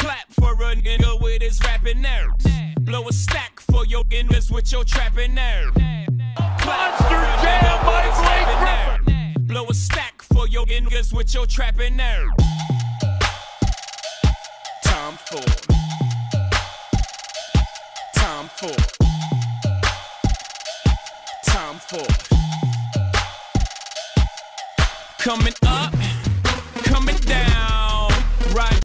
Clap for a nigga with his rapping nerves. Blow a stack for your niggas with your trapping nerve. Monster Jam by Blake. Blow a stack for your niggas with your trapping nerve. Tom Ford. Tom Ford. Tom Ford. Coming up, coming down, right.